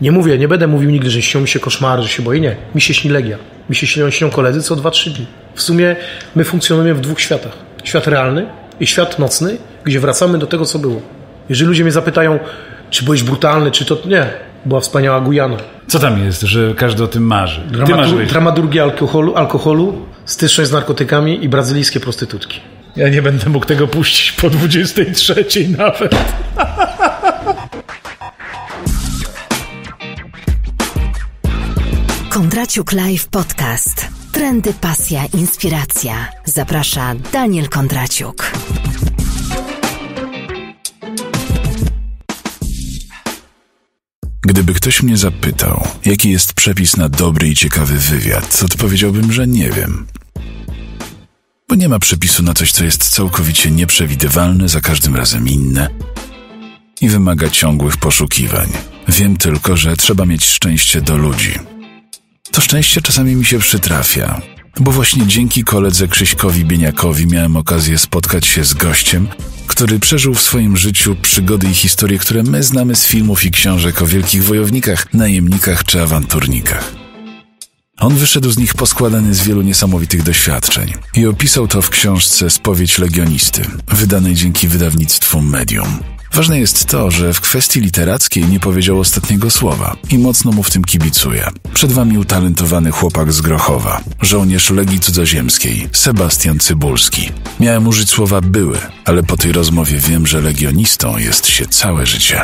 Nie mówię, nie będę mówił nigdy, że śnią mi się koszmary, że się boję. Nie. Mi się śni Legia. Mi się śnią, śnią koledzy co 2-3 dni. W sumie my funkcjonujemy w dwóch światach. Świat realny i świat nocny, gdzie wracamy do tego, co było. Jeżeli ludzie mnie zapytają, czy byłeś brutalny, czy to... Nie. Była wspaniała Gujana. Co tam jest, że każdy o tym marzy? Ty Dramatur- marzyłeś. dramaturgia alkoholu, alkoholu, styczność z narkotykami i brazylijskie prostytutki. Ja nie będę mógł tego puścić po 23 nawet. Kondraciuk Live Podcast. Trendy, pasja, inspiracja. Zaprasza Daniel Kondraciuk. Gdyby ktoś mnie zapytał, jaki jest przepis na dobry i ciekawy wywiad, odpowiedziałbym, że nie wiem. Bo nie ma przepisu na coś, co jest całkowicie nieprzewidywalne, za każdym razem inne i wymaga ciągłych poszukiwań. Wiem tylko, że trzeba mieć szczęście do ludzi. To szczęście czasami mi się przytrafia, bo właśnie dzięki koledze Krzyśkowi Bieniakowi miałem okazję spotkać się z gościem, który przeżył w swoim życiu przygody i historie, które my znamy z filmów i książek o wielkich wojownikach, najemnikach czy awanturnikach. On wyszedł z nich poskładany z wielu niesamowitych doświadczeń i opisał to w książce Spowiedź Legionisty, wydanej dzięki wydawnictwu Medium. Ważne jest to, że w kwestii literackiej nie powiedział ostatniego słowa i mocno mu w tym kibicuję. Przed wami utalentowany chłopak z Grochowa, żołnierz Legii Cudzoziemskiej, Sebastian Cybulski. Miałem użyć słowa były, ale po tej rozmowie wiem, że legionistą jest się całe życie.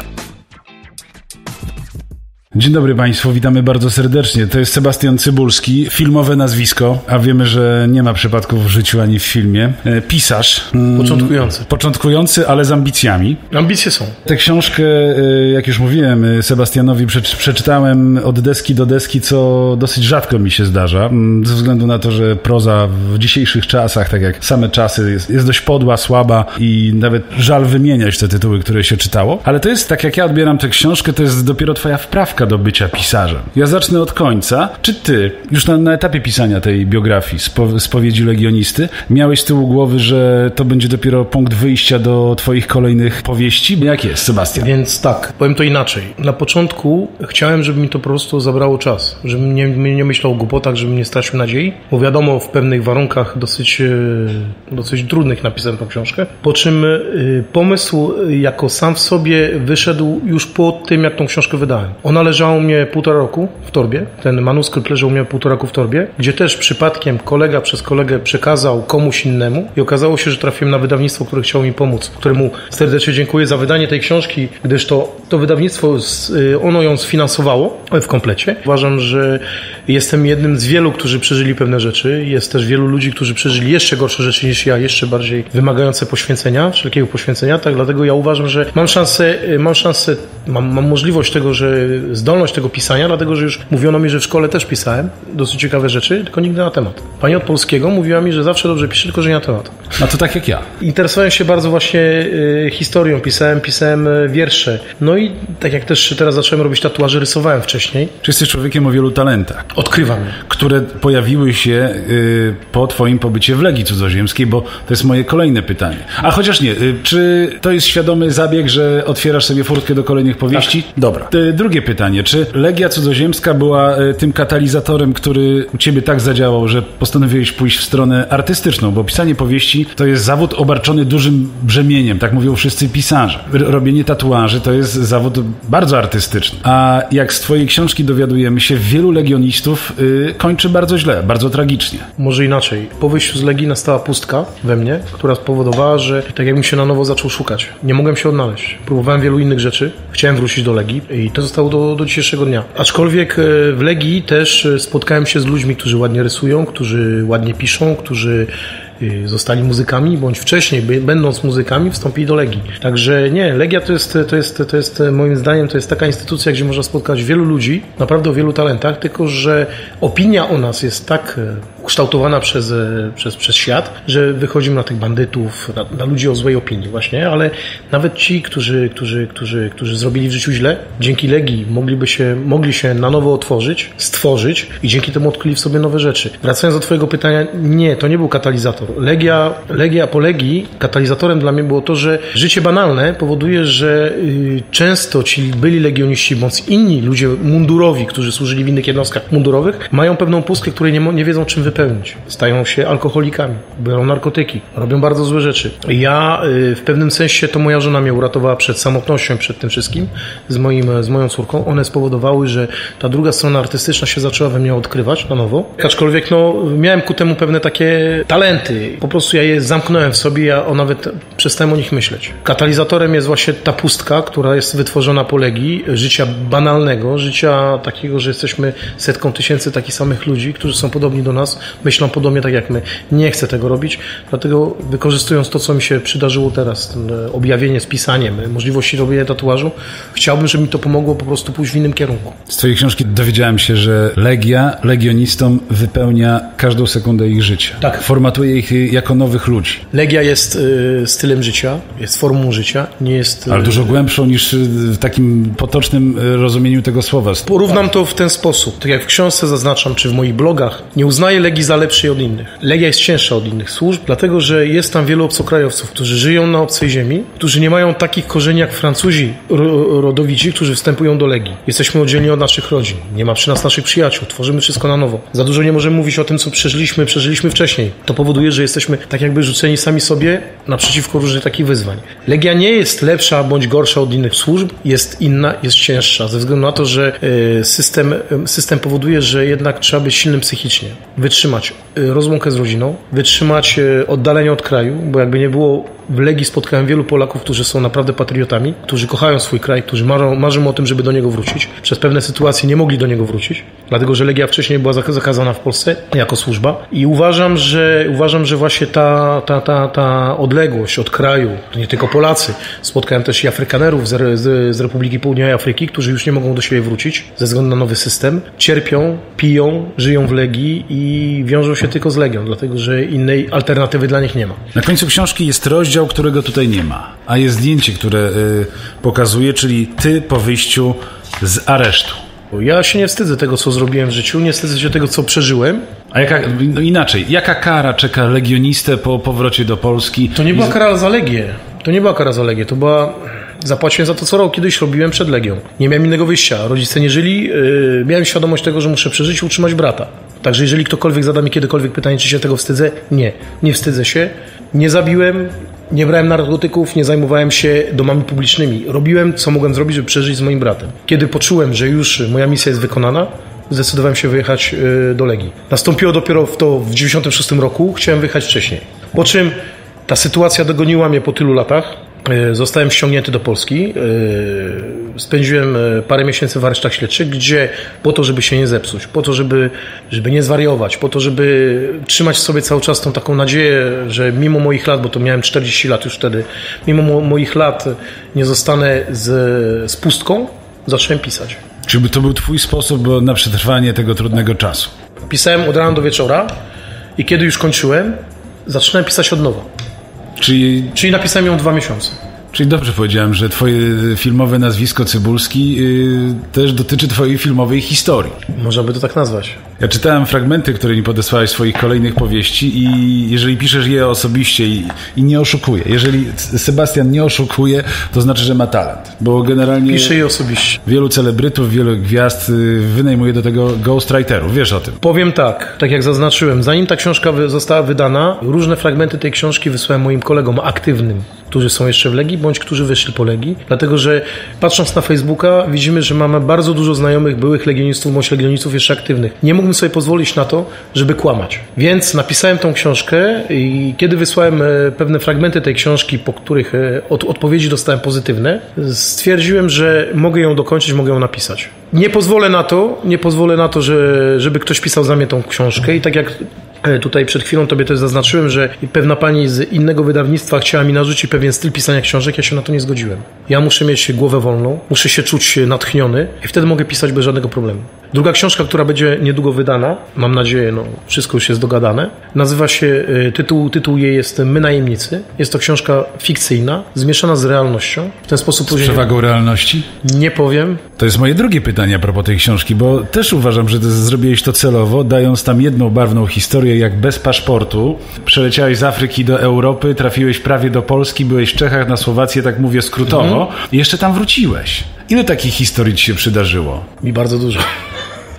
Dzień dobry Państwu, witamy bardzo serdecznie. To jest Sebastian Cybulski, filmowe nazwisko, a wiemy, że nie ma przypadków w życiu ani w filmie. E, Pisarz. mm, Początkujący. Początkujący, ale z ambicjami. Ambicje są. Tę książkę, e, jak już mówiłem, e, Sebastianowi przeczy- przeczytałem od deski do deski, co dosyć rzadko mi się zdarza, mm, ze względu na to, że proza w dzisiejszych czasach, tak jak same czasy, jest, jest dość podła, słaba i nawet żal wymieniać te tytuły, które się czytało. Ale to jest, tak jak ja odbieram tę książkę, to jest dopiero twoja wprawka do bycia pisarzem. Ja zacznę od końca. Czy ty, już na, na etapie pisania tej biografii, spo, spowiedzi legionisty, miałeś z tyłu głowy, że to będzie dopiero punkt wyjścia do twoich kolejnych powieści? Jak jest, Sebastian? Więc tak, powiem to inaczej. Na początku chciałem, żeby mi to po prostu zabrało czas, żebym nie, nie myślał o głupotach, żebym nie stracił nadziei, bo wiadomo, w pewnych warunkach dosyć, e, dosyć trudnych napisałem tą książkę. Po czym e, pomysł jako sam w sobie wyszedł już po tym, jak tą książkę wydałem. Ona leżała u mnie półtora roku w torbie, ten manuskrypt leżał mnie półtora roku w torbie, gdzie też przypadkiem kolega przez kolegę przekazał komuś innemu i okazało się, że trafiłem na wydawnictwo, które chciało mi pomóc, któremu serdecznie dziękuję za wydanie tej książki, gdyż to, to wydawnictwo, y, ono ją sfinansowało w komplecie. Uważam, że jestem jednym z wielu, którzy przeżyli pewne rzeczy. Jest też wielu ludzi, którzy przeżyli jeszcze gorsze rzeczy niż ja, jeszcze bardziej wymagające poświęcenia, wszelkiego poświęcenia, tak dlatego ja uważam, że mam szansę, y, mam szansę, mam, mam możliwość tego, że zdolność tego pisania, dlatego że już mówiono mi, że w szkole też pisałem dosyć ciekawe rzeczy, tylko nigdy na temat. Pani od polskiego mówiła mi, że zawsze dobrze piszę, tylko że nie na temat. No to tak jak ja. Interesowałem się bardzo właśnie y, historią, pisałem, pisałem y, wiersze. No i tak jak też teraz zacząłem robić tatuaże, rysowałem wcześniej. Czy jesteś człowiekiem o wielu talentach, Odkrywam które pojawiły się y, po twoim pobycie w Legii Cudzoziemskiej, bo to jest moje kolejne pytanie. A chociaż nie, y, czy to jest świadomy zabieg, że otwierasz sobie furtkę do kolejnych powieści? Dobra. Y, drugie pytanie, czy Legia Cudzoziemska była y, tym katalizatorem, który u ciebie tak zadziałał, że postanowiłeś pójść w stronę artystyczną, bo pisanie powieści to jest zawód obarczony dużym brzemieniem, tak mówią wszyscy pisarze. Robienie tatuaży to jest zawód bardzo artystyczny. A jak z twojej książki dowiadujemy się, wielu legionistów y, kończy bardzo źle, bardzo tragicznie. Może inaczej. Po wyjściu z Legii nastała pustka we mnie, która spowodowała, że tak jakbym się na nowo zaczął szukać. Nie mogłem się odnaleźć. Próbowałem wielu innych rzeczy. Chciałem wrócić do Legii i to zostało do, do dzisiejszego dnia. Aczkolwiek e, w Legii też e, spotkałem się z ludźmi, którzy ładnie rysują, którzy ładnie piszą, którzy e, zostali muzykami, bądź wcześniej, będąc muzykami, wstąpili do Legii. Także nie, Legia to jest, to jest, to jest moim zdaniem, to jest taka instytucja, gdzie można spotkać wielu ludzi, naprawdę o wielu talentach, tylko że opinia o nas jest tak, ukształtowana przez, e, przez, przez świat, że wychodzimy na tych bandytów, na, na ludzi o złej opinii właśnie, ale nawet ci, którzy, którzy, którzy, którzy zrobili w życiu źle, dzięki Legii mogliby się, mogli się na nowo otworzyć, stworzyć i dzięki temu odkryli w sobie nowe rzeczy. Wracając do twojego pytania, nie, to nie był katalizator. Legia, Legia po Legii, katalizatorem dla mnie było to, że życie banalne powoduje, że y, często ci byli legioniści, bądź inni ludzie mundurowi, którzy służyli w innych jednostkach mundurowych, mają pewną pustkę, której nie, nie wiedzą czym wypełnić. Stają się alkoholikami, biorą narkotyki, robią bardzo złe rzeczy. Ja y, w pewnym sensie to moja żona mnie uratowała przed samotnością, przed tym wszystkim, z, moim, z moją córką. One spowodowały, że ta druga strona artystyczna się zaczęła we mnie odkrywać na nowo. Aczkolwiek no, miałem ku temu pewne takie talenty. Po prostu ja je zamknąłem w sobie, a nawet przestałem o nich myśleć. Katalizatorem jest właśnie ta pustka, która jest wytworzona po Legii, życia banalnego, życia takiego, że jesteśmy setką tysięcy takich samych ludzi, którzy są podobni do nas, myślą podobnie tak jak my. Nie chcę tego robić, dlatego wykorzystując to, co mi się przydarzyło teraz, e, objawienie z pisaniem, możliwości robienia tatuażu, chciałbym, żeby mi to pomogło po prostu pójść w innym kierunku. Z Twojej książki dowiedziałem się, że Legia legionistom wypełnia każdą sekundę ich życia. Tak. Formatuje ich jako nowych ludzi. Legia jest y, stylem życia, jest formą życia, nie jest... Ale dużo głębszą niż w takim potocznym rozumieniu tego słowa. Porównam to w ten sposób. Tak jak w książce zaznaczam, czy w moich blogach, nie uznaję Legii za lepszej od innych. Legia jest cięższa od innych służb, dlatego że jest tam wielu obcokrajowców, którzy żyją na obcej ziemi, którzy nie mają takich korzeni jak Francuzi rodowici, którzy wstępują do Legii. Jesteśmy oddzielni od naszych rodzin. Nie ma przy nas naszych przyjaciół. Tworzymy wszystko na nowo. Za dużo nie możemy mówić o tym, co przeżyliśmy, przeżyliśmy wcześniej. To powoduje, że jesteśmy tak jakby rzuceni sami sobie naprzeciwko różnych takich wyzwań. Legia nie jest lepsza bądź gorsza od innych służb, jest inna, jest cięższa, ze względu na to, że e, system, e, system powoduje, że jednak trzeba być silnym psychicznie, wytrzymać e, rozłąkę z rodziną, wytrzymać oddalenie od kraju, bo jakby nie było w Legii spotkałem wielu Polaków, którzy są naprawdę patriotami, którzy kochają swój kraj, którzy marzą, marzą o tym, żeby do niego wrócić. Przez pewne sytuacje nie mogli do niego wrócić, dlatego że Legia wcześniej była zakazana w Polsce jako służba. I uważam, że uważam, że właśnie ta, ta, ta, ta odległość od kraju, to nie tylko Polacy, spotkałem też i Afrykanerów z, z, z Republiki Południowej Afryki, którzy już nie mogą do siebie wrócić ze względu na nowy system, cierpią, piją, żyją w Legii i wiążą się tylko z Legią, dlatego że innej alternatywy dla nich nie ma. Na końcu książki jest rozdział rozdział, którego tutaj nie ma, a jest zdjęcie, które y, pokazuje, czyli ty po wyjściu z aresztu. Ja się nie wstydzę tego, co zrobiłem w życiu, nie wstydzę się tego, co przeżyłem. A jaka, no inaczej, jaka kara czeka legionistę po powrocie do Polski? To nie była kara za Legię. To nie była kara za Legię, to była... Zapłaciłem za to, co kiedyś robiłem przed Legią. Nie miałem innego wyjścia. Rodzice nie żyli. Yy, miałem świadomość tego, że muszę przeżyć i utrzymać brata. Także jeżeli ktokolwiek zada mi kiedykolwiek pytanie, czy się tego wstydzę, nie. Nie wstydzę się. Nie zabiłem, nie brałem narkotyków, nie zajmowałem się domami publicznymi. Robiłem, co mogłem zrobić, żeby przeżyć z moim bratem. Kiedy poczułem, że już moja misja jest wykonana, zdecydowałem się wyjechać y, do Legii. Nastąpiło dopiero w to w 96 roku, chciałem wyjechać wcześniej. Po czym ta sytuacja dogoniła mnie po tylu latach. E, zostałem ściągnięty do Polski. E, spędziłem e, parę miesięcy w aresztach śledczych, gdzie po to, żeby się nie zepsuć, po to, żeby, żeby nie zwariować, po to, żeby trzymać w sobie cały czas tą taką nadzieję, że mimo moich lat, bo to miałem 40 lat już wtedy, mimo mo moich lat nie zostanę z, z pustką, zacząłem pisać. Czy to był Twój sposób na przetrwanie tego trudnego czasu? Pisałem od rana do wieczora i kiedy już kończyłem, zaczynałem pisać od nowa. Czyli, Czyli napisałem ją dwa miesiące. Czyli dobrze powiedziałem, że twoje filmowe nazwisko Cybulski yy, też dotyczy twojej filmowej historii. Można by to tak nazwać. Ja czytałem fragmenty, które mi podesłałeś swoich kolejnych powieści i jeżeli piszesz je osobiście i, i, nie oszukuje, jeżeli Sebastian nie oszukuje, to znaczy, że ma talent, bo generalnie... Pisze je osobiście. Wielu celebrytów, wielu gwiazd y, wynajmuje do tego ghostwriterów, wiesz o tym. Powiem tak, tak jak zaznaczyłem, zanim ta książka została wydana, różne fragmenty tej książki wysłałem moim kolegom aktywnym, którzy są jeszcze w Legii, bądź którzy wyszli po Legii, dlatego że patrząc na Facebooka widzimy, że mamy bardzo dużo znajomych byłych legionistów, bądź legionistów jeszcze aktywnych. Nie mógłbym sobie pozwolić na to, żeby kłamać. Więc napisałem tą książkę i kiedy wysłałem e, pewne fragmenty tej książki, po których e, od, odpowiedzi dostałem pozytywne, stwierdziłem, że mogę ją dokończyć, mogę ją napisać. Nie pozwolę na to, nie pozwolę na to, że, żeby ktoś pisał za mnie tą książkę i tak jak tutaj przed chwilą tobie też zaznaczyłem, że pewna pani z innego wydawnictwa chciała mi narzucić pewien styl pisania książek, ja się na to nie zgodziłem. Ja muszę mieć głowę wolną, muszę się czuć natchniony i wtedy mogę pisać bez żadnego problemu. Druga książka, która będzie niedługo wydana, mam nadzieję, no wszystko już jest dogadane, nazywa się, y, tytuł, tytuł jej jest My Najemnicy. Jest to książka fikcyjna, zmieszana z realnością. W ten sposób później... Przewagą realności? Nie powiem. To jest moje drugie pytanie a propos tej książki, bo też uważam, że zrobiłeś to celowo, dając tam jedną barwną historię, jak bez paszportu przeleciałeś z Afryki do Europy, trafiłeś prawie do Polski, byłeś w Czechach, na Słowację, tak mówię skrótowo, i jeszcze tam wróciłeś. Ile takich historii ci się przydarzyło? Mi bardzo dużo.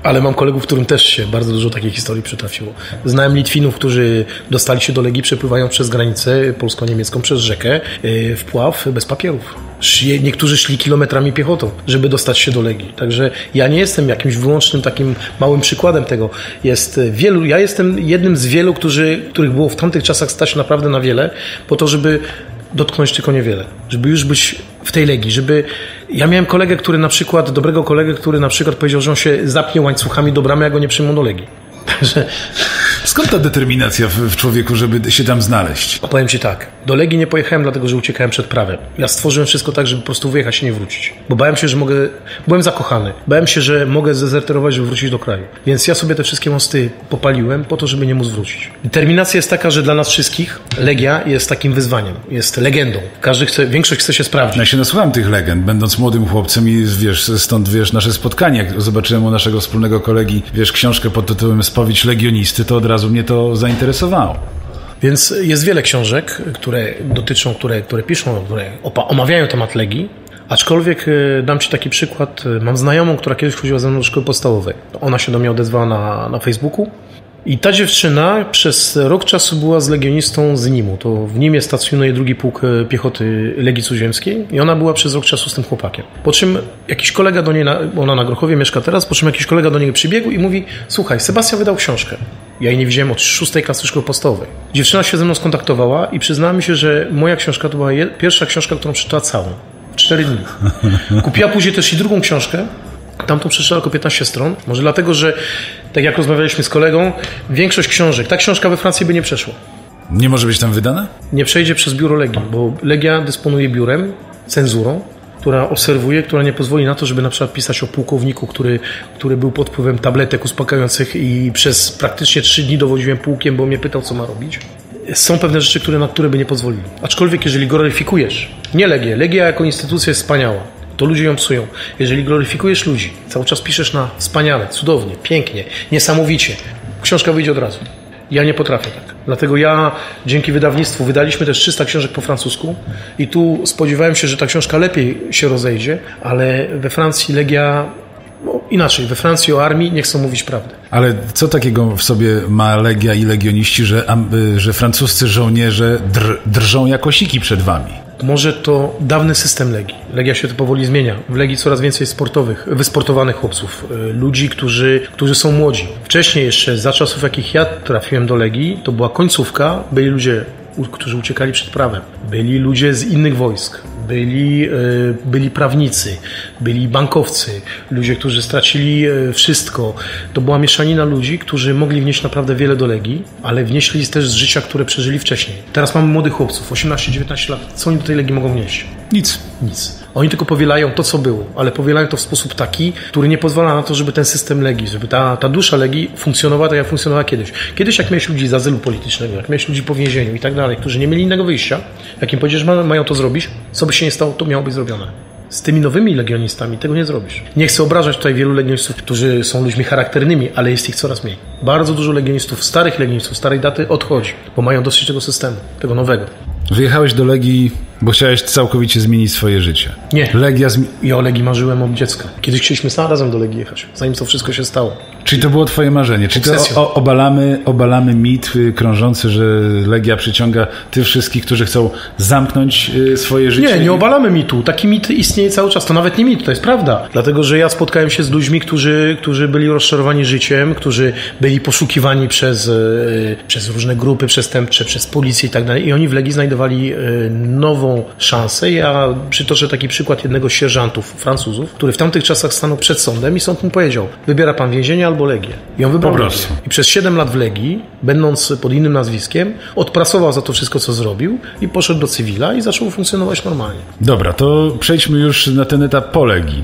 Ale mam kolegów, którym też się bardzo dużo takich historii przytrafiło. Znałem Litwinów, którzy dostali się do Legii, przepływają przez granicę polsko-niemiecką, przez rzekę, yy, wpław bez papierów. Niektórzy szli kilometrami piechotą, żeby dostać się do Legii. Także ja nie jestem jakimś wyłącznym takim małym przykładem tego. Jest wielu, ja jestem jednym z wielu, którzy, których było w tamtych czasach stać naprawdę na wiele, po to, żeby dotknąć tylko niewiele, żeby już być w tej legii, żeby... Ja miałem kolegę, który na przykład, dobrego kolegę, który na przykład powiedział, że on się zapnie łańcuchami do bramy, jak go nie przyjmą do legii. Także Skąd ta determinacja w, w człowieku, żeby się tam znaleźć? powiem Ci tak, do legii nie pojechałem dlatego, że uciekałem przed prawem. Ja stworzyłem wszystko tak, żeby po prostu wyjechać i nie wrócić. Bo bałem się, że mogę... Byłem zakochany. Bałem się, że mogę zdezerterować, żeby wrócić do kraju. Więc ja sobie te wszystkie mosty popaliłem po to, żeby nie móc wrócić. Determinacja jest taka, że dla nas wszystkich Legia jest takim wyzwaniem. Jest legendą. Każdy chce, większość chce się sprawdzić. Ja się nasłuchałem tych legend, będąc młodym chłopcem i wiesz, stąd wiesz, nasze spotkanie, jak zobaczyłem u naszego wspólnego kolegi, wiesz, książkę pod tytułem Spowiedź Legionisty, to od razu mnie to zainteresowało. Więc jest wiele książek, które dotyczą, które, które piszą, które omawiają temat Legii. Aczkolwiek e, dam Ci taki przykład. E, Mam znajomą, która kiedyś chodziła ze mną do szkoły podstawowej. Ona się do mnie odezwała na, na Facebooku. I ta dziewczyna przez rok czasu była z legionistą z Nimu. To w Nimie stacjonuje drugi pułk e, piechoty Legii Cudzoziemskiej i ona była przez rok czasu z tym chłopakiem. Po czym jakiś kolega do niej, na, ona na Grochowie mieszka teraz, po czym jakiś kolega do niej przybiegł i mówi słuchaj, Sebastian wydał książkę. Ja jej nie widziałem od szóstej klasy szkoły podstawowej. Dziewczyna się ze mną skontaktowała i przyznała mi się, że moja książka to była pierwsza książka, którą przeczytała całą. Cztery dni. Kupiła później też i drugą książkę, Tamtą przeczytała tylko 15 stron. Może dlatego, że tak jak rozmawialiśmy z kolegą, większość książek, ta książka we Francji by nie przeszła. Nie może być tam wydana? Nie przejdzie przez biuro Legii, bo Legia dysponuje biurem, cenzurą, która obserwuje, która nie pozwoli na to, żeby na przykład pisać o pułkowniku, który, który był pod wpływem tabletek uspokajających i przez praktycznie trzy dni dowodziłem pułkiem, bo mnie pytał, co ma robić. Są pewne rzeczy, które, na które by nie pozwolili. Aczkolwiek, jeżeli gloryfikujesz, nie Legię, Legia jako instytucja jest wspaniała, to ludzie ją psują. Jeżeli gloryfikujesz ludzi, cały czas piszesz na wspaniale, cudownie, pięknie, niesamowicie, książka wyjdzie od razu. Ja nie potrafię tak. Dlatego ja dzięki wydawnictwu wydaliśmy też 300 książek po francusku i tu spodziewałem się, że ta książka lepiej się rozejdzie, ale we Francji Legia no, inaczej, we Francji o armii nie chcą mówić prawdy. Ale co takiego w sobie ma Legia i legioniści, że, y, że francuscy żołnierze dr, drżą jako siki przed wami? Może to dawny system Legii. Legia się to powoli zmienia. W Legii coraz więcej sportowych, wysportowanych chłopców, y, ludzi, którzy, którzy są młodzi. Wcześniej jeszcze, za czasów jakich ja trafiłem do Legii, to była końcówka, byli ludzie, którzy uciekali przed prawem. Byli ludzie z innych wojsk. Byli, y, byli prawnicy, byli bankowcy, ludzie, którzy stracili y, wszystko. To była mieszanina ludzi, którzy mogli wnieść naprawdę wiele do Legii, ale wnieśli też z życia, które przeżyli wcześniej. Teraz mamy młodych chłopców, 18-19 lat. Co oni do tej Legii mogą wnieść? Nic. Nic. Oni tylko powielają to, co było, ale powielają to w sposób taki, który nie pozwala na to, żeby ten system Legii, żeby ta, ta dusza Legii funkcjonowała tak, jak funkcjonowała kiedyś. Kiedyś, jak miałeś ludzi z azylu politycznego, jak miałeś ludzi po więzieniu i tak dalej, którzy nie mieli innego wyjścia, jak im powiedziesz, ma- mają to zrobić, co by się nie stało, to miało być zrobione. Z tymi nowymi legionistami tego nie zrobisz. Nie chcę obrażać tutaj wielu legionistów, którzy są ludźmi charakternymi, ale jest ich coraz mniej. Bardzo dużo legionistów, starych legionistów, starej daty odchodzi, bo mają dosyć tego systemu, tego nowego. Wyjechałeś do Legii, bo chciałeś całkowicie zmienić swoje życie. Nie. Legia zmi- Ja o Legii marzyłem od dziecka. Kiedyś chcieliśmy sam razem do Legii jechać, zanim to wszystko się stało. Czyli to było twoje marzenie. Czyli to o, obalamy, obalamy mit y, krążący, że Legia przyciąga tych wszystkich, którzy chcą zamknąć y, swoje życie. Nie, nie obalamy mitu. Taki mit istnieje cały czas. To nawet nie mit, to jest prawda. Dlatego, że ja spotkałem się z ludźmi, którzy, którzy byli rozczarowani życiem, którzy byli poszukiwani przez, e, przez różne grupy przestępcze, przez policję i tak dalej. I oni w Legii znajdowali e, nową, podobną szansę. Ja przytoczę taki przykład jednego z sierżantów Francuzów, który w tamtych czasach stanął przed sądem i sąd mu powiedział, wybiera pan więzienie albo Legię. I on wybrał. Legię. I przez 7 lat w Legii, będąc pod innym nazwiskiem, odpracował za to wszystko, co zrobił i poszedł do cywila i zaczął funkcjonować normalnie. Dobra, to przejdźmy już na ten etap po Legii.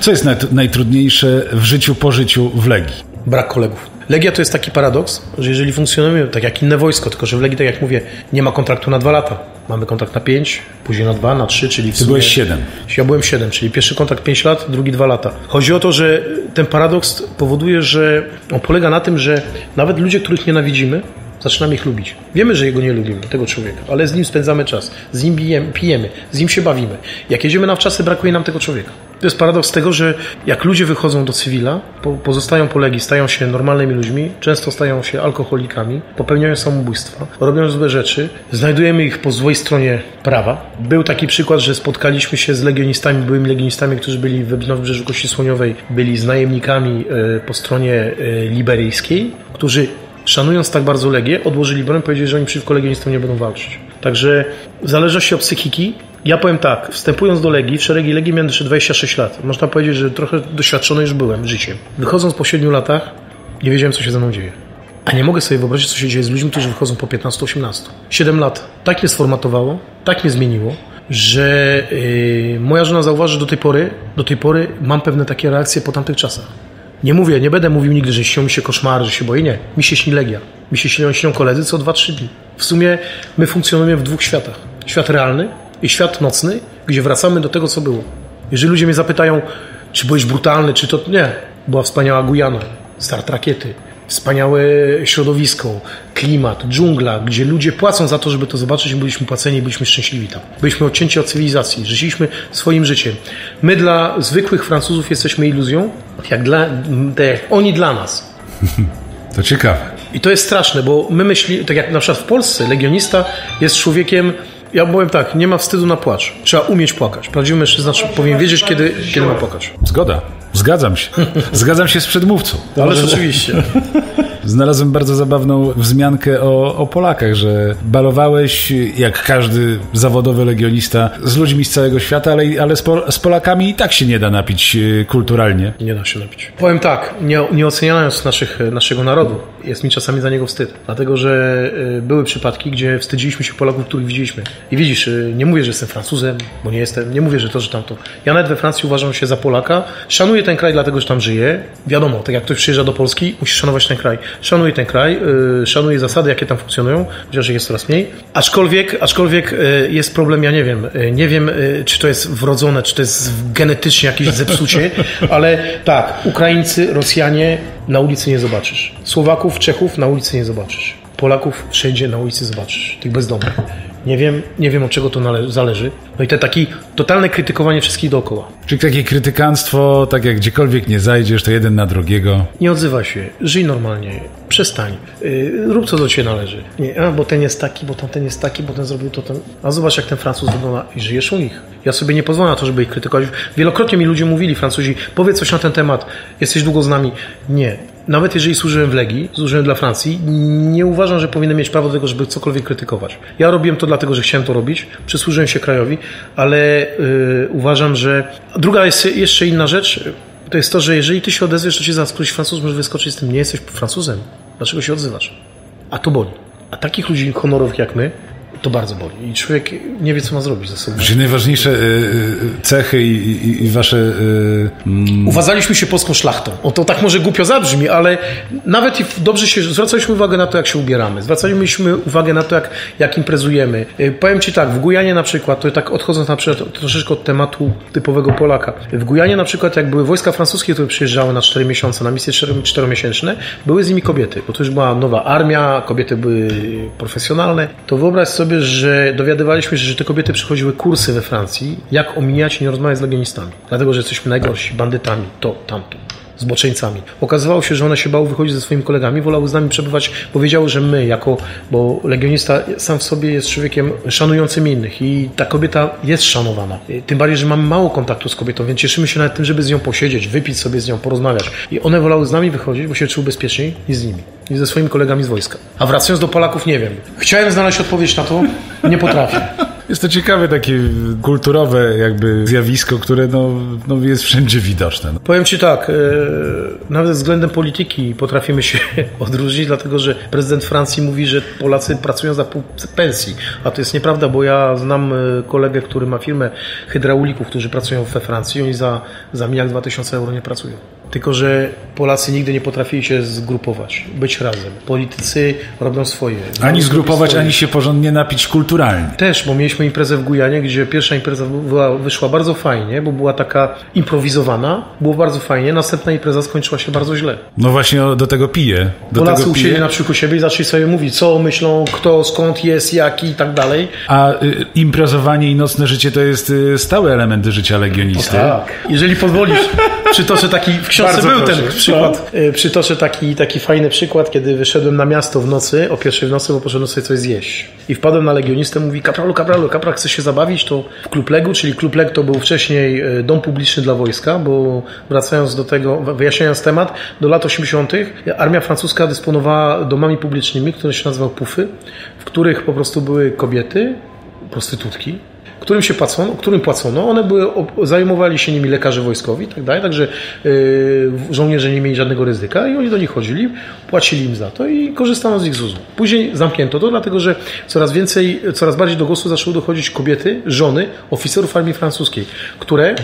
Co jest naj- najtrudniejsze w życiu po życiu w Legii? Brak kolegów. Legia to jest taki paradoks, że jeżeli funkcjonujemy tak jak inne wojsko, tylko że w Legii, tak jak mówię, nie ma kontraktu na dwa lata. Mamy kontrakt na pięć, później na dwa, na trzy, czyli w Ty sumie... byłeś siedem. Ja byłem 7, czyli pierwszy kontrakt 5 lat, drugi 2 lata. Chodzi o to, że ten paradoks powoduje, że on polega na tym, że nawet ludzie, których nienawidzimy, zaczynamy ich lubić. Wiemy, że jego nie lubimy, tego człowieka, ale z nim spędzamy czas, z nim bijemy, pijemy, z nim się bawimy. Jak jedziemy na wczasy, brakuje nam tego człowieka. To jest paradoks tego, że jak ludzie wychodzą do cywila, po, pozostają po Legii, stają się normalnymi ludźmi, często stają się alkoholikami, popełniają samobójstwa, robią złe rzeczy, znajdujemy ich po złej stronie prawa. Był taki przykład, że spotkaliśmy się z legionistami, byłymi legionistami, którzy byli w Wybrzeżu Kości Słoniowej, byli z najemnikami e, po stronie e, liberyjskiej, którzy szanując tak bardzo Legię, odłożyli broń, powiedzieli, że oni przeciwko legionistom nie będą walczyć. Także w zależności od psychiki, ja powiem tak, wstępując do Legii, w szeregi Legii miałem jeszcze 26 lat. Można powiedzieć, że trochę doświadczony już byłem życiem. Wychodząc po 7 latach, nie wiedziałem, co się ze mną dzieje. A nie mogę sobie wyobrazić, co się dzieje z ludźmi, którzy wychodzą po 15-18. 7 lat tak mnie sformatowało, tak mnie zmieniło, że yy, moja żona zauważy że do tej pory, do tej pory mam pewne takie reakcje po tamtych czasach. Nie mówię, nie będę mówił nigdy, że śnią mi się koszmary, że się boję. Nie. Mi się śni Legia. Mi się śnią, śnią koledzy co 2-3 dni. W sumie my funkcjonujemy w dwóch światach. Świat realny i świat nocny, gdzie wracamy do tego, co było. Jeżeli ludzie mnie zapytają, czy byłeś brutalny, czy to... Nie. Była wspaniała Gujana, start rakiety, wspaniałe środowisko, klimat, dżungla, gdzie ludzie płacą za to, żeby to zobaczyć i byliśmy płaceni i byliśmy szczęśliwi tam. Byliśmy odcięci od cywilizacji, żyliśmy swoim życiem. My dla zwykłych Francuzów jesteśmy iluzją, jak, dla, tak jak oni dla nas. To ciekawe. I to jest straszne, bo my myślimy, tak jak na przykład w Polsce, legionista jest człowiekiem, ja powiem tak, nie ma wstydu na płacz. Trzeba umieć płakać. Prawdziwy mężczyzna powinien wiedzieć, kiedy, kiedy ma płakać. Zgoda. Zgadzam się. Zgadzam się z przedmówcą. Ależ oczywiście. Znalazłem bardzo zabawną wzmiankę o, o Polakach, że balowałeś, jak każdy zawodowy legionista, z ludźmi z całego świata, ale, ale z, z Polakami i tak się nie da napić e, kulturalnie. Nie da się napić. Powiem tak, nie, nie oceniając naszych, naszego narodu, jest mi czasami za niego wstyd. Dlatego, że y, były przypadki, gdzie wstydziliśmy się Polaków, których widzieliśmy. I widzisz, y, nie mówię, że jestem Francuzem, bo nie jestem, nie mówię, że to, że tamto. Ja nawet we Francji uważam się za Polaka. Szanuję ten kraj, dlatego, że tam żyję. Wiadomo, tak jak ktoś przyjeżdża do Polski, musi szanować ten kraj. Szanuję ten kraj, y, szanuję zasady, jakie tam funkcjonują, chociaż ich jest coraz mniej. Aczkolwiek, aczkolwiek y, jest problem, ja nie wiem, y, nie wiem, y, czy to jest wrodzone, czy to jest genetycznie jakieś zepsucie, ale tak, Ukraińcy, Rosjanie na ulicy nie zobaczysz. Słowaków, Czechów na ulicy nie zobaczysz. Polaków wszędzie na ulicy zobaczysz, tych bezdomnych. Nie wiem, nie wiem od czego to zależy. No i te takie totalne krytykowanie wszystkich dookoła. Czyli takie krytykanstwo, tak jak gdziekolwiek nie zajdziesz, to jeden na drugiego. Nie odzywaj się, żyj normalnie, przestań, yy, rób co do ciebie należy. Nie, a bo ten jest taki, bo tamten jest taki, bo ten zrobił to, ten. A zobacz jak ten Francuz wygląda i żyjesz u nich. Ja sobie nie pozwolę na to, żeby ich krytykować. Wielokrotnie mi ludzie mówili, Francuzi, powiedz coś na ten temat, jesteś długo z nami. Nie. Nawet jeżeli służyłem w Legii, służyłem dla Francji, nie uważam, że powinienem mieć prawo do tego, żeby cokolwiek krytykować. Ja robiłem to dlatego, że chciałem to robić, przysłużyłem się krajowi, ale yy, uważam, że... Druga jest jeszcze inna rzecz, to jest to, że jeżeli ty się odezwiesz, to cię zaraz któryś Francuz może wyskoczyć z tym, nie jesteś Francuzem, dlaczego się odzywasz? A to boli. A takich ludzi honorowych jak my, to bardzo boli. I człowiek nie wie, co ma zrobić ze sobą. Czyli najważniejsze y, y, cechy i, i, i wasze... Y, mm, Uważaliśmy się polską szlachtą. O to tak może głupio zabrzmi, ale nawet dobrze się zwracaliśmy uwagę na to, jak się ubieramy. Zwracaliśmy uwagę na to, jak, jak imprezujemy. Powiem Ci tak, w Gujanie na przykład, to tak odchodząc na przykład troszeczkę od tematu typowego Polaka. W Gujanie na przykład, jak były wojska francuskie, które przyjeżdżały na 4 miesiące, na misje 4 czteromiesięczne, były z nimi kobiety, bo to już była nowa armia, kobiety były profesjonalne. To wyobraź sobie, że dowiadywaliśmy się, że te kobiety przychodziły kursy we Francji, jak omijać i nie rozmawiać z legionistami. Dlatego, że jesteśmy najgorsi, bandytami, to, tamto zboczeńcami. Okazywało się, że one się bały wychodzić ze swoimi kolegami, wolały z nami przebywać, bo wiedziały, że my jako, bo legionista sam w sobie jest człowiekiem szanującym innych i ta kobieta jest szanowana. Tym bardziej, że mamy mało kontaktu z kobietą, więc cieszymy się nawet tym, żeby z nią posiedzieć, wypić sobie z nią, porozmawiać. I one wolały z nami wychodzić, bo się czuły bezpieczniej niż z nimi. I ze swoimi kolegami z wojska. A wracając do Polaków, nie wiem. Chciałem znaleźć odpowiedź na to, nie potrafię. Jest to ciekawe takie kulturowe jakby zjawisko, które no, no jest wszędzie widoczne. No. Powiem Ci tak, e, nawet względem polityki potrafimy się odróżnić, dlatego że prezydent Francji mówi, że Polacy pracują za pół pensji, a to jest nieprawda, bo ja znam e, kolegę, który ma firmę hydraulików, którzy pracują we Francji, oni za, za miliard dwa tysiące euro nie pracują. Tylko, że Polacy nigdy nie potrafili się zgrupować, być razem. Politycy robią swoje. Ani zgrupować, swoje. ani się porządnie napić kulturalnie. Też, bo mieliśmy imprezę w Gujanie, gdzie pierwsza impreza była, wyszła bardzo fajnie, bo była taka improwizowana, było bardzo fajnie. Następna impreza skończyła się bardzo źle. No właśnie do tego piję. Do Polacy tego usiedli na przykład siebie i zaczęli sobie mówić, co myślą, kto, skąd jest, jaki i tak dalej. A y, imprezowanie i nocne życie to jest y, stały element życia legionisty. O, tak. Jeżeli pozwolisz, przytoczę taki w książce był proszę. ten przykład. No. Przytoczę taki, taki fajny przykład, kiedy wyszedłem na miasto w nocy, o pierwszej w nocy, bo poszedłem sobie coś zjeść. I wpadłem na legionistę, mówi kapralu, kapralu, kapral chce się zabawić, to w Klub Legu, czyli Klub Leg to był wcześniej e, dom publiczny dla wojska, bo wracając do tego, wyjaśniając temat, do lat 80. armia francuska dysponowała domami publicznymi, które się nazywały pufy, w których po prostu były kobiety, prostytutki, którym się płacono, którym płacono, one były, zajmowali się nimi lekarze wojskowi i tak dalej, także yy, żołnierze nie mieli żadnego ryzyka i oni do nich chodzili, płacili im za to i korzystano z ich ZUS-u. Później zamknięto to, dlatego że coraz więcej, coraz bardziej do głosu zaczęły dochodzić kobiety, żony oficerów armii francuskiej, które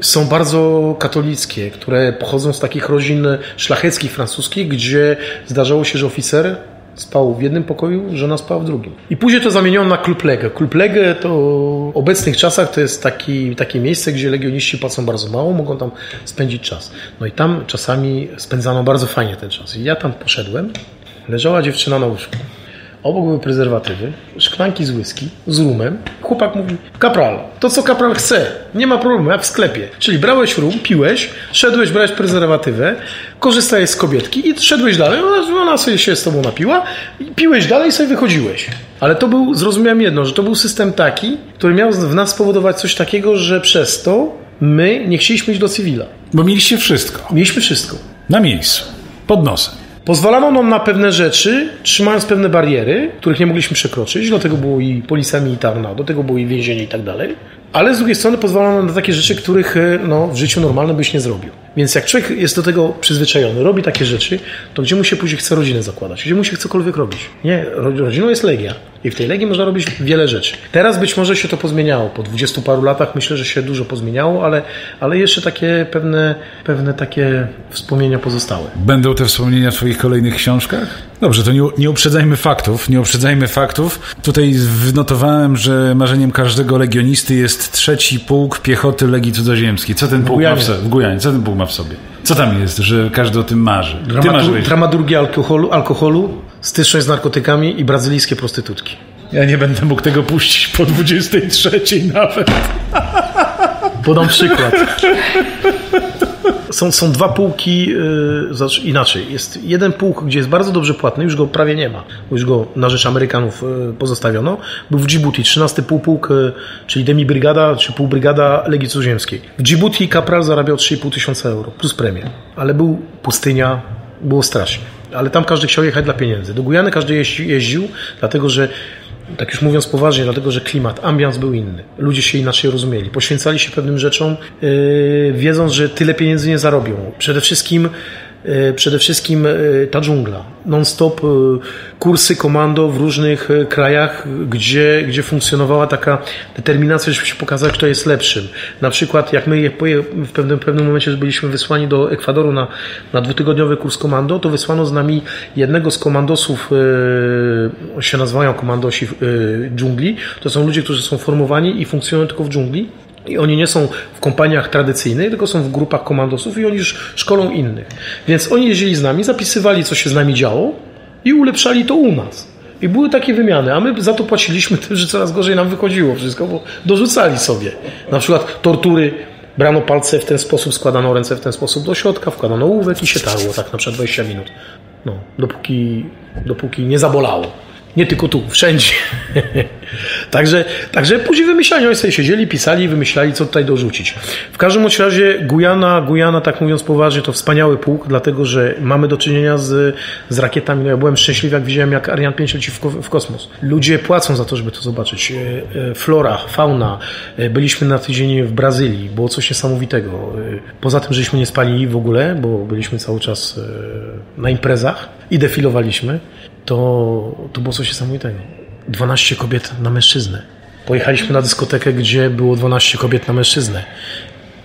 są bardzo katolickie, które pochodzą z takich rodzin szlacheckich francuskich, gdzie zdarzało się, że oficer spał w jednym pokoju, żona spała w drugim. I później to zamieniono na klub Legę. Klub Legę to w obecnych czasach to jest taki, takie miejsce, gdzie legioniści płacą bardzo mało, mogą tam spędzić czas. No i tam czasami spędzano bardzo fajnie ten czas. I ja tam poszedłem, leżała dziewczyna na łóżku. Obok były prezerwatywy, szklanki z whisky, z rumem. Chłopak mówi, kapral, to co kapral chce, nie ma problemu, jak w sklepie. Czyli brałeś rum, piłeś, szedłeś, brałeś prezerwatywę, korzystałeś z kobietki i szedłeś dalej, ona sobie się z tobą napiła, i piłeś dalej i sobie wychodziłeś. Ale to był, zrozumiałem jedno, że to był system taki, który miał w nas spowodować coś takiego, że przez to my nie chcieliśmy iść do cywila. Bo mieliście wszystko. Mieliśmy wszystko. Na miejscu. Pod nosem. Pozwalano nam na pewne rzeczy, trzymając pewne bariery, których nie mogliśmy przekroczyć, do tego było i policja militarna, do tego było i więzienie i tak dalej. Ale z drugiej strony pozwalano nam na takie rzeczy, których e, no, w życiu normalnym byś nie zrobił. Więc jak człowiek jest do tego przyzwyczajony, robi takie rzeczy, to gdzie mu się później chce rodzinę zakładać? Gdzie mu się cokolwiek robić? Nie, rodziną jest Legia. I w tej Legii można robić wiele rzeczy. Teraz być może się to pozmieniało. Po dwudziestu paru latach myślę, że się dużo pozmieniało, ale, ale jeszcze takie pewne, pewne takie wspomnienia pozostały. Będą te wspomnienia w Twoich kolejnych książkach? Dobrze, to nie, nie uprzedzajmy faktów, nie uprzedzajmy faktów. Tutaj wynotowałem, że marzeniem każdego legionisty jest trzeci pułk piechoty Legii Cudzoziemskiej. Co ten pułk ma w sobie? W Gujanie. Co ten pułk ma w sobie? Co tam jest, że każdy o tym marzy? Dramatur- dramaturgia alkoholu, alkoholu, styczność z narkotykami i brazylijskie prostytutki. Ja nie będę mógł tego puścić po 23 nawet. Podam przykład. Są, są dwa pułki, yy, inaczej. Jest jeden pułk, gdzie jest bardzo dobrze płatny, już go prawie nie ma, już go na rzecz Amerykanów yy, pozostawiono. Był w Djibouti, 13 półpułk, yy, czyli demi-brygada, czy półbrygada Legii Cudzoziemskiej. W Djibouti kapral zarabiał 3,5 tysiąca euro, plus premię. Ale był pustynia, było strasznie. Ale tam każdy chciał jechać dla pieniędzy. Do Gujany każdy jeździł, dlatego że tak już mówiąc poważnie, dlatego że klimat, ambians był inny. Ludzie się inaczej rozumieli. Poświęcali się pewnym rzeczom, yy, wiedząc, że tyle pieniędzy nie zarobią. Przede wszystkim przede wszystkim e, ta dżungla. Non-stop e, kursy komando w różnych krajach, gdzie, gdzie funkcjonowała taka determinacja, żeby się pokazać, kto jest lepszym. Na przykład, jak my w pewnym, pewnym momencie byliśmy wysłani do Ekwadoru na, na dwutygodniowy kurs komando, to wysłano z nami jednego z komandosów, się nazywają komandosi dżungli. To są ludzie, którzy są formowani i funkcjonują tylko w dżungli i oni nie są w kompaniach tradycyjnych, tylko są w grupach komandosów i oni już szkolą innych. Więc oni jeździli z nami, zapisywali, co się z nami działo i ulepszali to u nas. I były takie wymiany, a my za to płaciliśmy tym, że coraz gorzej nam wychodziło wszystko, bo dorzucali sobie. Na przykład tortury, brano palce w ten sposób, składano ręce w ten sposób do środka, wkładano ołówek i się tarło tak na przykład 20 minut. No, dopóki, dopóki nie zabolało. Nie tylko tu, wszędzie. Także, także później wymyślali, oni sobie siedzieli, pisali, wymyślali, co tutaj dorzucić. W każdym razie Gujana, Gujana, tak mówiąc poważnie, to wspaniały pułk, dlatego że mamy do czynienia z, z rakietami. No ja byłem szczęśliwy, jak widziałem, jak Ariane 5 leci w, w kosmos. Ludzie płacą za to, żeby to zobaczyć. E, e, Flora, fauna. E, Byliśmy na tydzień w Brazylii, było coś niesamowitego. Poza tym, żeśmy nie spali w ogóle, bo byliśmy cały czas na imprezach i defilowaliśmy, to, to było coś niesamowitego. 12 kobiet na mężczyznę. Pojechaliśmy na dyskotekę, gdzie było 12 kobiet na mężczyznę.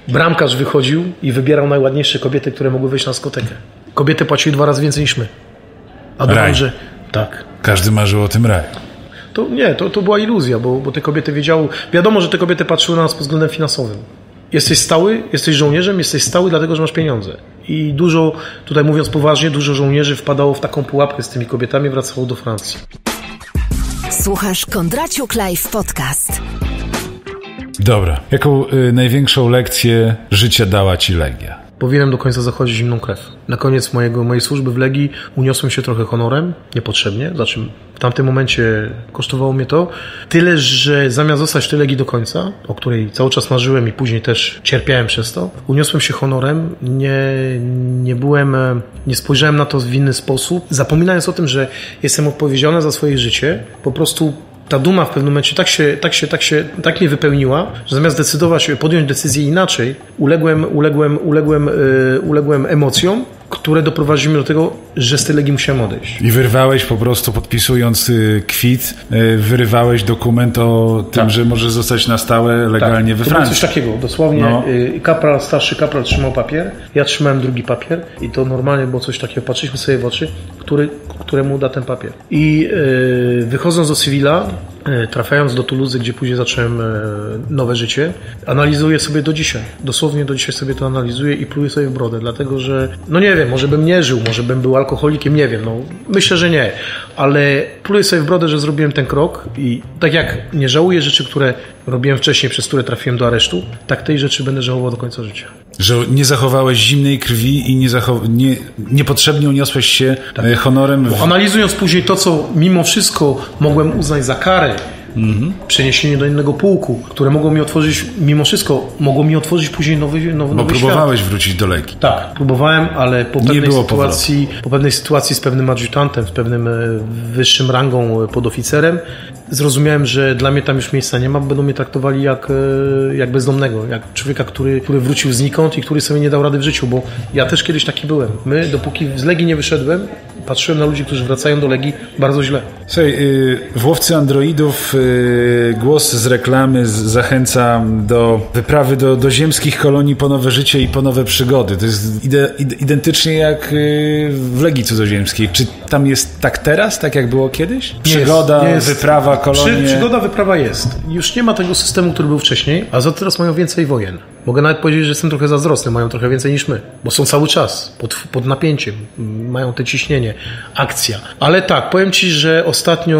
Bramkarz wychodził i wybierał najładniejsze kobiety, które mogły wejść na dyskotekę. Kobiety płaciły dwa razy więcej niż my. A Raj. dodam, że tak. Każdy marzył o tym raju. To nie, to, to była iluzja, bo, bo te kobiety wiedziały. Wiadomo, że te kobiety patrzyły na nas pod względem finansowym. Jesteś stały, jesteś żołnierzem, jesteś stały dlatego, że masz pieniądze. I dużo, tutaj mówiąc poważnie, dużo żołnierzy wpadało w taką pułapkę z tymi kobietami, wracało do Francji. Słuchasz Kondraciuk Live Podcast. Dobra. Jaką y, największą lekcję życia dała ci Legia? Powinienem do końca zachodzić zimną krew. Na koniec mojego, mojej służby w Legii uniosłem się trochę honorem, niepotrzebnie, za czym w tamtym momencie kosztowało mnie to. Tyle, że zamiast zostać w tej Legii do końca, o której cały czas marzyłem i później też cierpiałem przez to, uniosłem się honorem, nie, nie byłem, e, nie spojrzałem na to w inny sposób, zapominając o tym, że jestem odpowiedzialny za swoje życie, po prostu ta duma w pewnym momencie tak się, tak się, tak się, tak mnie wypełniła, że zamiast decydować, podjąć decyzję inaczej, uległem, uległem, uległem, yy, uległem emocjom, które doprowadziły mnie do tego, że z tej Legii musiałem odejść. I wyrwałeś po prostu, podpisując y, kwit, y, wyrywałeś dokument o tym, Tak. że możesz zostać na stałe legalnie we to było coś Francji. takiego, dosłownie No. y, kapral, starszy kapral trzymał papier, ja trzymałem drugi papier i to normalnie było coś takiego, patrzyliśmy sobie w oczy, który, któremu da ten papier. I y, wychodząc do cywila, trafiając do Toulouse, gdzie później zacząłem y, nowe życie, analizuję sobie do dzisiaj, dosłownie do dzisiaj sobie to analizuję i pluję sobie w brodę, dlatego że, no nie wiem, może bym nie żył, może bym był alkoholikiem, nie wiem, no myślę, że nie, ale pluję sobie w brodę, że zrobiłem ten krok i tak jak nie żałuję rzeczy, które robiłem wcześniej, przez które trafiłem do aresztu, tak tej rzeczy będę żałował do końca życia. Że nie zachowałeś zimnej krwi i nie nie, niepotrzebnie uniosłeś się y, honorem w... Analizując później to, co mimo wszystko mogłem uznać za karę, przeniesienie do innego pułku, które mogło mi otworzyć, mimo wszystko, mogło mi otworzyć później nowy, nowy, Bo nowy świat. próbowałeś wrócić do Legii. Tak, próbowałem, ale po pewnej, sytuacji, po pewnej sytuacji z pewnym adjutantem, z pewnym e, wyższym rangą e, podoficerem, zrozumiałem, że dla mnie tam już miejsca nie ma, będą mnie traktowali jak, e, jak bezdomnego, jak człowieka, który, który wrócił znikąd i który sobie nie dał rady w życiu, bo ja też kiedyś taki byłem. My, dopóki z Legii nie wyszedłem, patrzyłem na ludzi, którzy wracają do Legii bardzo źle. Słuchaj, y, w Łowcy Androidów y, głos z reklamy zachęca do wyprawy do, do ziemskich kolonii po nowe życie i po nowe przygody. To jest ide, ide, identycznie jak y, w Legii Cudzoziemskiej. Czy tam jest tak teraz, tak jak było kiedyś? Przygoda, Nie jest. wyprawa, kolonie. Przy, przygoda, wyprawa jest. Już nie ma tego systemu, który był wcześniej, a za to teraz mają więcej wojen. Mogę nawet powiedzieć, że jestem trochę zazdrosny, mają trochę więcej niż my, bo są cały czas pod, pod napięciem, mają te ciśnienie, akcja. Ale tak, powiem Ci, że ostatnio,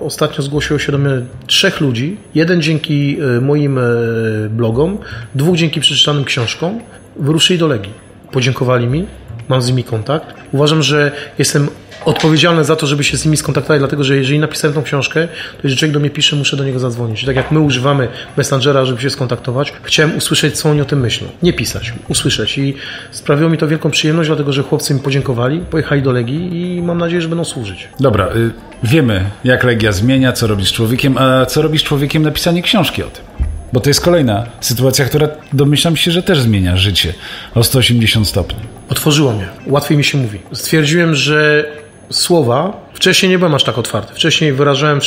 ostatnio zgłosiło się do mnie trzech ludzi. Jeden dzięki y, moim y, blogom, dwóch dzięki przeczytanym książkom, wyruszyli do Legii. Podziękowali mi, mam z nimi kontakt. Uważam, że jestem odpowiedzialny za to, żeby się z nimi skontaktować, dlatego że jeżeli napisałem tą książkę, to jeżeli człowiek do mnie pisze, muszę do niego zadzwonić. Tak jak my używamy Messengera, żeby się skontaktować, chciałem usłyszeć, co oni o tym myślą. Nie pisać, usłyszeć. I sprawiło mi to wielką przyjemność, dlatego że chłopcy mi podziękowali, pojechali do Legii i mam nadzieję, że będą służyć. Dobra, y, wiemy jak Legia zmienia, co robi z człowiekiem, a co robi z człowiekiem napisanie książki o tym. Bo to jest kolejna sytuacja, która domyślam się, że też zmienia życie o 180 stopni. Otworzyło mnie. Łatwiej mi się mówi. Stwierdziłem, że słowa. Wcześniej nie byłem aż tak otwarty. Wcześniej wyrażałem,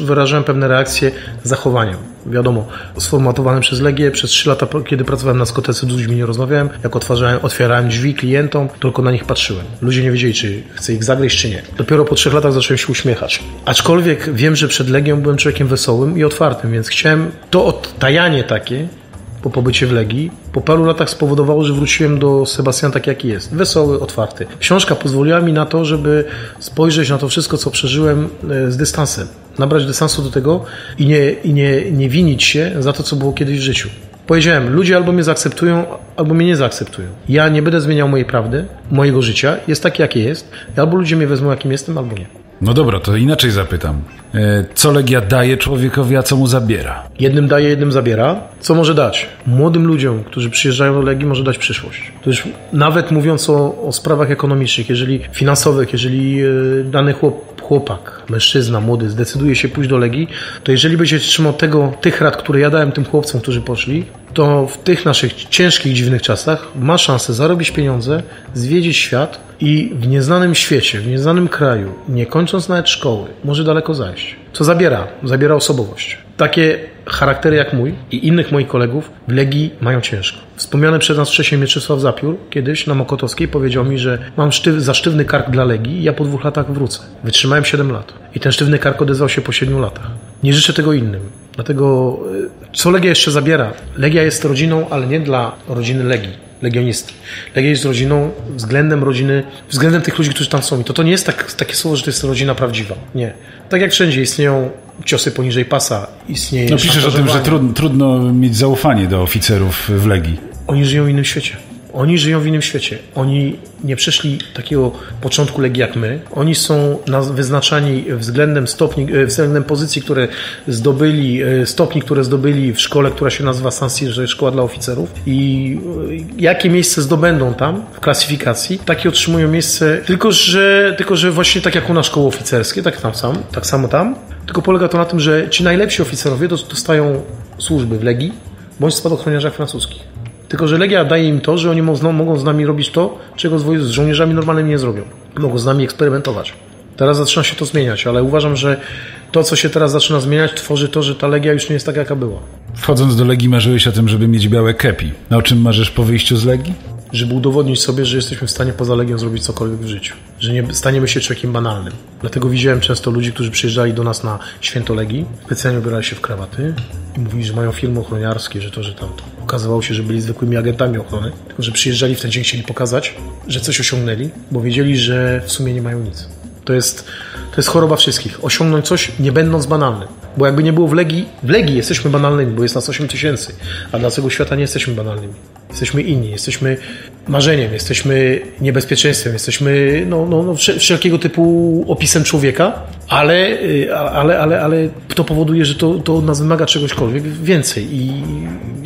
wyrażałem pewne reakcje zachowaniem. Wiadomo, sformatowanym przez Legię. Przez trzy lata, kiedy pracowałem na skotece, z ludźmi nie rozmawiałem. Jak otwarzałem, otwierałem drzwi klientom, tylko na nich patrzyłem. Ludzie nie wiedzieli, czy chcę ich zagryźć, czy nie. Dopiero po trzech latach zacząłem się uśmiechać. Aczkolwiek wiem, że przed Legią byłem człowiekiem wesołym i otwartym, więc chciałem to odtajanie takie po pobycie w Legii, po paru latach spowodowało, że wróciłem do Sebastiana tak jaki jest. Wesoły, otwarty. Książka pozwoliła mi na to, żeby spojrzeć na to wszystko, co przeżyłem e, z dystansem. Nabrać dystansu do tego i nie, i nie, nie winić się za to, co było kiedyś w życiu. Powiedziałem, ludzie albo mnie zaakceptują, albo mnie nie zaakceptują. Ja nie będę zmieniał mojej prawdy, mojego życia. Jest takie, jakie jest. Albo ludzie mnie wezmą, jakim jestem, albo nie. No dobra, to inaczej zapytam. E, co Legia daje człowiekowi, a co mu zabiera? Jednym daje, jednym zabiera. Co może dać? Młodym ludziom, którzy przyjeżdżają do Legii, może dać przyszłość. To już nawet mówiąc o, o sprawach ekonomicznych, jeżeli finansowych, jeżeli e, dany chłop, chłopak, mężczyzna, młody zdecyduje się pójść do Legii, to jeżeli będzie trzymał tego, tych rad, które ja dałem tym chłopcom, którzy poszli, to w tych naszych ciężkich, dziwnych czasach ma szansę zarobić pieniądze, zwiedzić świat i w nieznanym świecie, w nieznanym kraju, nie kończąc nawet szkoły, może daleko zajść. Co zabiera? Zabiera osobowość. Takie charaktery jak mój i innych moich kolegów w Legii mają ciężko. Wspomniany przez nas wcześniej Mieczysław Zapiór kiedyś na Mokotowskiej powiedział mi, że mam sztyw, za sztywny kark dla Legii i ja po dwóch latach wrócę. Wytrzymałem 7 lat i ten sztywny kark odezwał się po 7 latach. Nie życzę tego innym. Dlatego y, co Legia jeszcze zabiera? Legia jest rodziną, ale nie dla rodziny Legii legionisty. Legia jest rodziną względem rodziny, względem tych ludzi, którzy tam są. I to, to nie jest tak, takie słowo, że to jest rodzina prawdziwa. Nie. Tak jak wszędzie istnieją ciosy poniżej pasa, istnieje No piszesz o tym, że trudno, trudno mieć zaufanie do oficerów w Legii. Oni żyją w innym świecie. Oni żyją w innym świecie. Oni nie przeszli takiego początku Legii jak my. Oni są wyznaczani względem stopni, e, względem pozycji, które zdobyli, e, stopni, które zdobyli w szkole, która się nazywa San Siro, szkoła dla oficerów. I e, jakie miejsce zdobędą tam w klasyfikacji, takie otrzymują miejsce, tylko że, tylko że właśnie tak jak u nas szkoły oficerskie, tak, tam sam, tak samo tam, tylko polega to na tym, że ci najlepsi oficerowie dostają służby w Legii bądź spadochroniarzach francuskich. Tylko, że Legia daje im to, że oni mogą z nami robić to, czego z żołnierzami normalnymi nie zrobią. Mogą z nami eksperymentować. Teraz zaczyna się to zmieniać, ale uważam, że to, co się teraz zaczyna zmieniać, tworzy to, że ta Legia już nie jest taka, jaka była. Wchodząc do Legii marzyłeś o tym, żeby mieć białe kepi. A o czym marzysz po wyjściu z Legii? Żeby udowodnić sobie, że jesteśmy w stanie poza Legią zrobić cokolwiek w życiu. Że nie staniemy się człowiekiem banalnym. Dlatego widziałem często ludzi, którzy przyjeżdżali do nas na święto Legii, specjalnie ubierali się w krawaty i mówili, że mają firmy ochroniarskie, że to, że tamto. Okazywało się, że byli zwykłymi agentami ochrony, tylko że przyjeżdżali w ten dzień, chcieli pokazać, że coś osiągnęli, bo wiedzieli, że w sumie nie mają nic. To jest, to jest choroba wszystkich. Osiągnąć coś, nie będąc banalnym. Bo jakby nie było w Legii, w Legii jesteśmy banalnymi, bo jest nas 8 tysięcy, a dla całego świata nie jesteśmy banalnymi. Jesteśmy inni, jesteśmy marzeniem, jesteśmy niebezpieczeństwem, jesteśmy no, no, no, wszelkiego typu opisem człowieka, ale, y, ale, ale, ale to powoduje, że to, to od nas wymaga czegośkolwiek więcej i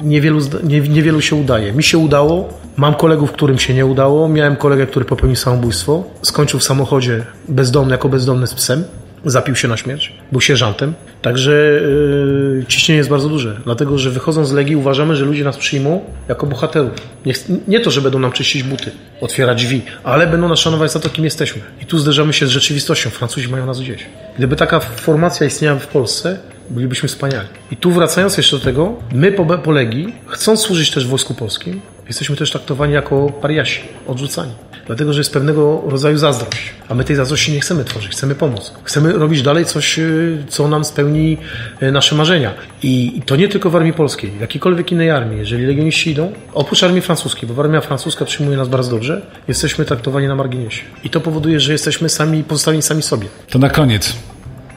niewielu, nie, niewielu się udaje. Mi się udało, mam kolegów, którym się nie udało, miałem kolegę, który popełnił samobójstwo, skończył w samochodzie bezdomny, jako bezdomny z psem, zapił się na śmierć, był sierżantem. Także yy, ciśnienie jest bardzo duże, dlatego że wychodząc z Legii uważamy, że ludzie nas przyjmą jako bohaterów. Nie, nie to, że będą nam czyścić buty, otwierać drzwi, ale będą nas szanować za to, kim jesteśmy. I tu zderzamy się z rzeczywistością. Francuzi mają nas gdzieś. Gdyby taka formacja istniała w Polsce, bylibyśmy wspaniali. I tu wracając jeszcze do tego, my po, po Legii, chcąc służyć też w Wojsku Polskim, jesteśmy też traktowani jako pariasi, odrzucani. Dlatego, że jest pewnego rodzaju zazdrość. A my tej zazdrości nie chcemy tworzyć, chcemy pomóc. Chcemy robić dalej coś, y, co nam spełni y, nasze marzenia. I to nie tylko w armii polskiej, w jakiejkolwiek innej armii. Jeżeli legioniści idą, oprócz armii francuskiej, bo armia francuska przyjmuje nas bardzo dobrze, jesteśmy traktowani na marginesie. I to powoduje, że jesteśmy sami pozostawieni sami sobie. To na koniec.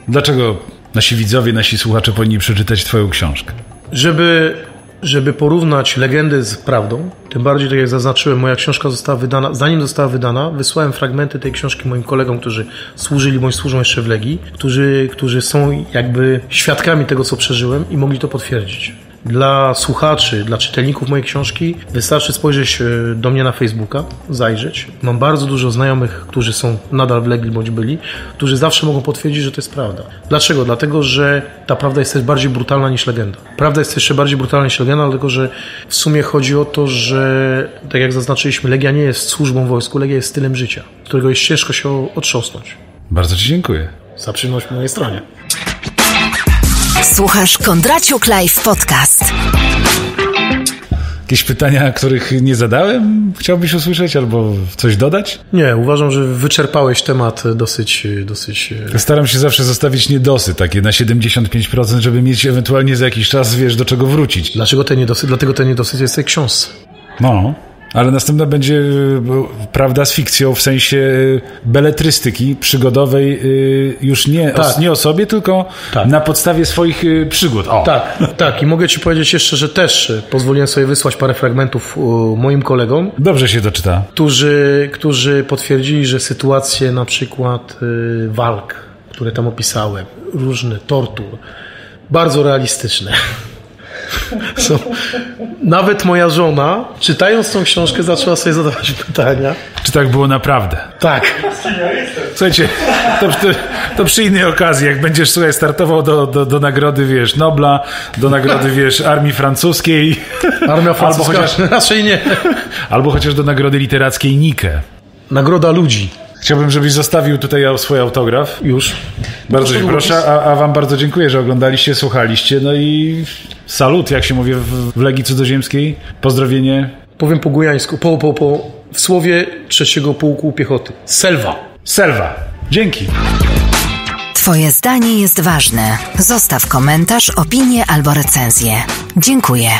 Dlaczego nasi widzowie, nasi słuchacze powinni przeczytać Twoją książkę? Żeby żeby porównać legendy z prawdą, tym bardziej, tak jak zaznaczyłem, moja książka została wydana, zanim została wydana, wysłałem fragmenty tej książki moim kolegom, którzy służyli bądź służą jeszcze w Legii, którzy, którzy są jakby świadkami tego, co przeżyłem i mogli to potwierdzić. Dla słuchaczy, dla czytelników mojej książki wystarczy spojrzeć e, do mnie na Facebooka, zajrzeć. Mam bardzo dużo znajomych, którzy są nadal w Legii bądź byli, którzy zawsze mogą potwierdzić, że to jest prawda. Dlaczego? Dlatego, że ta prawda jest też bardziej brutalna niż legenda. Prawda jest jeszcze bardziej brutalna niż legenda, dlatego że w sumie chodzi o to, że tak jak zaznaczyliśmy, Legia nie jest służbą wojsku, Legia jest stylem życia, którego jest ciężko się otrząsnąć. Bardzo Ci dziękuję. Za przyjemność po mojej stronie. Słuchasz Kondraciuk Live Podcast. Jakieś pytania, których nie zadałem, chciałbyś usłyszeć albo coś dodać? Nie, uważam, że wyczerpałeś temat dosyć. dosyć... E, Staram się zawsze zostawić niedosy, takie na 75%, żeby mieć ewentualnie za jakiś czas, wiesz, do czego wrócić. Dlaczego ten niedosyt? Dlatego ten niedosyt jest w tej książce. No. Ale następna będzie e, prawda z fikcją w sensie e, beletrystyki przygodowej e, już nie, tak. o, nie o sobie, tylko tak. na podstawie swoich przygód. O. Tak, tak. I mogę Ci powiedzieć jeszcze, że też pozwoliłem sobie wysłać parę fragmentów moim kolegom. Dobrze się to czyta. Którzy, którzy potwierdzili, że sytuacje na przykład walk które tam opisałem, różne tortur, bardzo realistyczne. Są. Nawet moja żona, czytając tą książkę, zaczęła sobie zadawać pytania. Czy tak było naprawdę? Tak. Słuchajcie, to, to, to przy innej okazji, jak będziesz słuchaj, startował do, do, do nagrody, wiesz, Nobla, do nagrody, wiesz, Armii Francuskiej, Armia francuska chociaż- raczej nie. albo chociaż do nagrody literackiej Nike. Nagroda ludzi. Chciałbym, żebyś zostawił tutaj swój autograf. Już. Bardzo cię proszę, a, a wam bardzo dziękuję, że oglądaliście, słuchaliście. No i salut, jak się mówi w, w Legii Cudzoziemskiej. Pozdrowienie. Powiem po gujańsku, po, po, po, w słowie trzeciego pułku piechoty. Selwa. Selwa. Dzięki. Twoje zdanie jest ważne. Zostaw komentarz, opinię albo recenzję. Dziękuję.